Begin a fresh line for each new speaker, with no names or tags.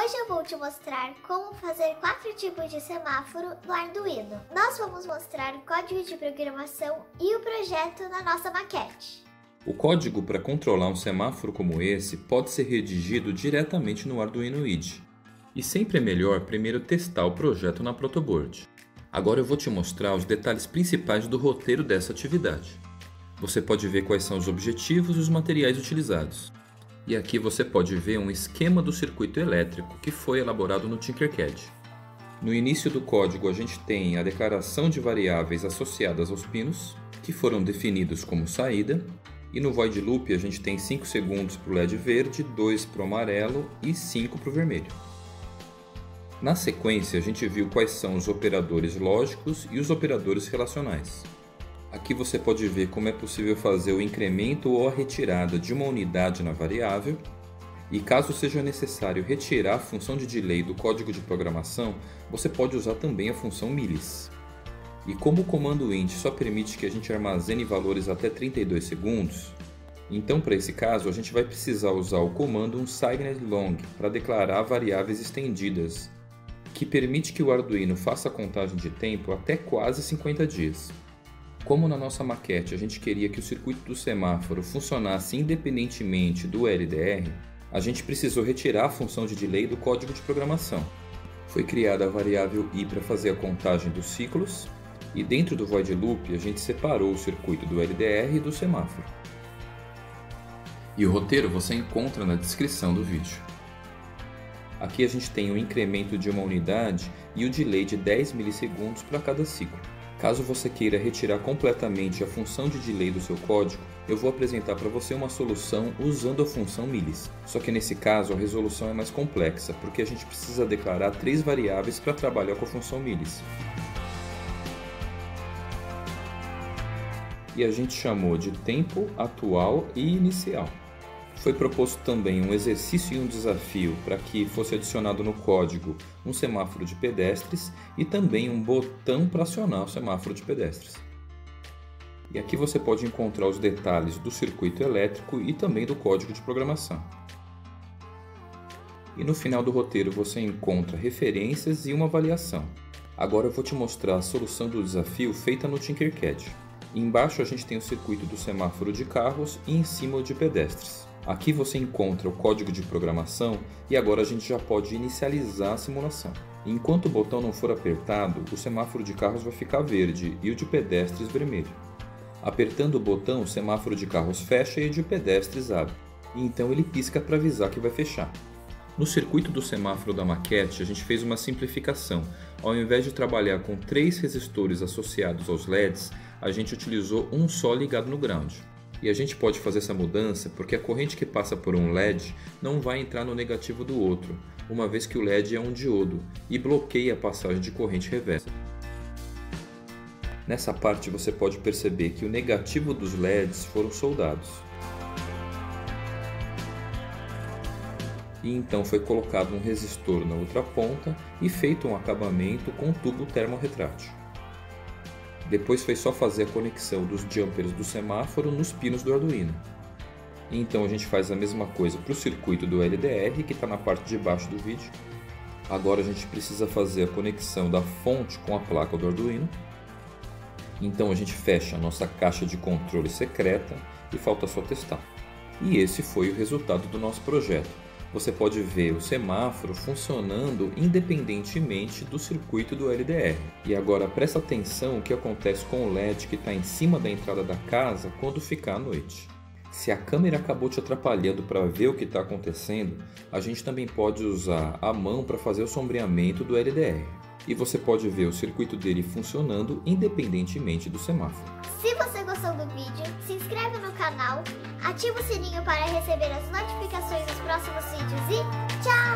Hoje eu vou te mostrar como fazer quatro tipos de semáforo no Arduino. Nós vamos mostrar o código de programação e o projeto na nossa maquete.
O código para controlar um semáforo como esse pode ser redigido diretamente no Arduino IDE. E sempre é melhor primeiro testar o projeto na protoboard. Agora eu vou te mostrar os detalhes principais do roteiro dessa atividade. Você pode ver quais são os objetivos e os materiais utilizados. E aqui você pode ver um esquema do circuito elétrico que foi elaborado no Tinkercad. No início do código a gente tem a declaração de variáveis associadas aos pinos, que foram definidos como saída, e no void loop a gente tem 5 segundos para o LED verde, 2 para o amarelo e 5 para o vermelho. Na sequência a gente viu quais são os operadores lógicos e os operadores relacionais. Aqui você pode ver como é possível fazer o incremento ou a retirada de uma unidade na variável. E caso seja necessário retirar a função de delay do código de programação, você pode usar também a função milis. E como o comando int só permite que a gente armazene valores até 32 segundos, então para esse caso a gente vai precisar usar o comando unsignedLong para declarar variáveis estendidas, que permite que o Arduino faça a contagem de tempo até quase 50 dias. Como na nossa maquete a gente queria que o circuito do semáforo funcionasse independentemente do LDR, a gente precisou retirar a função de delay do código de programação. Foi criada a variável i para fazer a contagem dos ciclos, e dentro do void loop a gente separou o circuito do LDR e do semáforo. E o roteiro você encontra na descrição do vídeo. Aqui a gente tem o incremento de uma unidade e o delay de 10 milissegundos para cada ciclo. Caso você queira retirar completamente a função de delay do seu código, eu vou apresentar para você uma solução usando a função milis. Só que nesse caso a resolução é mais complexa, porque a gente precisa declarar três variáveis para trabalhar com a função milis. E a gente chamou de tempo atual e inicial. Foi proposto também um exercício e um desafio para que fosse adicionado no código um semáforo de pedestres e também um botão para acionar o semáforo de pedestres. E aqui você pode encontrar os detalhes do circuito elétrico e também do código de programação. E no final do roteiro você encontra referências e uma avaliação. Agora eu vou te mostrar a solução do desafio feita no Tinkercad. Embaixo a gente tem o circuito do semáforo de carros e em cima o de pedestres. Aqui você encontra o código de programação e agora a gente já pode inicializar a simulação. Enquanto o botão não for apertado, o semáforo de carros vai ficar verde e o de pedestres vermelho. Apertando o botão, o semáforo de carros fecha e o de pedestres abre. E então ele pisca para avisar que vai fechar. No circuito do semáforo da maquete, a gente fez uma simplificação. Ao invés de trabalhar com três resistores associados aos LEDs, a gente utilizou um só ligado no ground. E a gente pode fazer essa mudança porque a corrente que passa por um LED não vai entrar no negativo do outro, uma vez que o LED é um diodo e bloqueia a passagem de corrente reversa. Nessa parte você pode perceber que o negativo dos LEDs foram soldados. E então foi colocado um resistor na outra ponta e feito um acabamento com tubo termorretrátil. Depois foi só fazer a conexão dos jumpers do semáforo nos pinos do Arduino. Então a gente faz a mesma coisa para o circuito do LDR, que está na parte de baixo do vídeo. Agora a gente precisa fazer a conexão da fonte com a placa do Arduino. Então a gente fecha a nossa caixa de controle secreta e falta só testar. E esse foi o resultado do nosso projeto você pode ver o semáforo funcionando independentemente do circuito do LDR. E agora presta atenção o que acontece com o LED que está em cima da entrada da casa quando ficar à noite. Se a câmera acabou te atrapalhando para ver o que está acontecendo, a gente também pode usar a mão para fazer o sombreamento do LDR. E você pode ver o circuito dele funcionando independentemente do semáforo.
Se você gostou do vídeo, se inscreve no canal, ativa o sininho para receber as notificações dos próximos Music. Ciao!